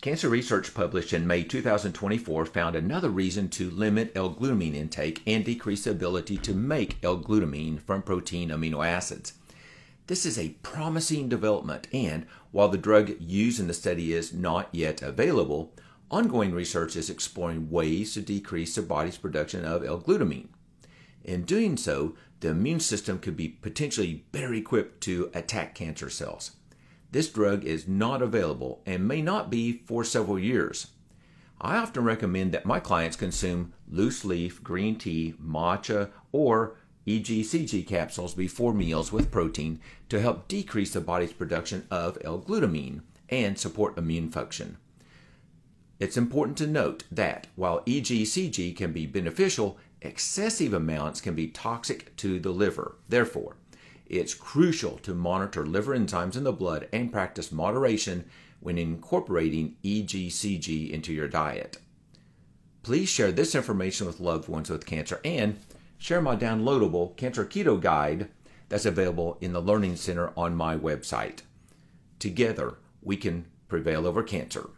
Cancer research published in May 2024 found another reason to limit L-glutamine intake and decrease the ability to make L-glutamine from protein amino acids. This is a promising development, and while the drug used in the study is not yet available, ongoing research is exploring ways to decrease the body's production of L-glutamine. In doing so, the immune system could be potentially better equipped to attack cancer cells. This drug is not available and may not be for several years. I often recommend that my clients consume loose leaf green tea, matcha, or EGCG capsules before meals with protein to help decrease the body's production of L-glutamine and support immune function. It's important to note that while EGCG can be beneficial, excessive amounts can be toxic to the liver. Therefore, it's crucial to monitor liver enzymes in the blood and practice moderation when incorporating EGCG into your diet. Please share this information with loved ones with cancer and share my downloadable Kancer Keto Guide that's available in the Learning Center on my website. Together, we can prevail over cancer.